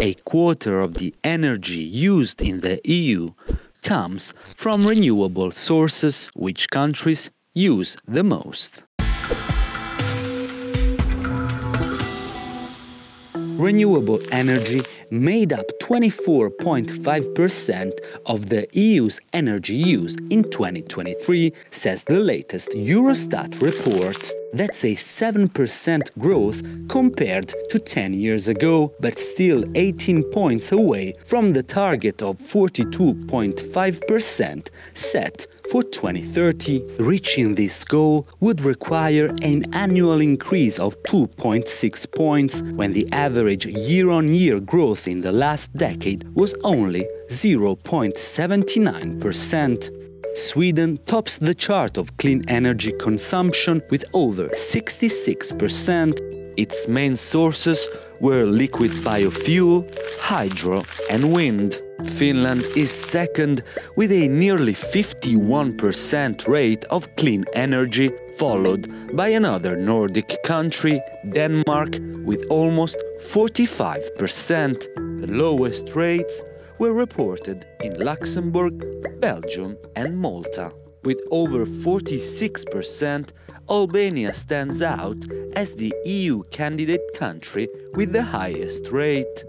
A quarter of the energy used in the EU comes from renewable sources, which countries use the most. Renewable energy made up 24.5% of the EU's energy use in 2023, says the latest Eurostat report. That's a 7% growth compared to 10 years ago, but still 18 points away from the target of 42.5% set for 2030. Reaching this goal would require an annual increase of 2.6 points, when the average year-on-year growth in the last decade was only 0.79%. Sweden tops the chart of clean energy consumption with over 66%. Its main sources were liquid biofuel, hydro and wind. Finland is second with a nearly 51% rate of clean energy, followed by another Nordic country, Denmark, with almost 45%. The lowest rates were reported in Luxembourg, Belgium and Malta. With over 46%, Albania stands out as the EU candidate country with the highest rate.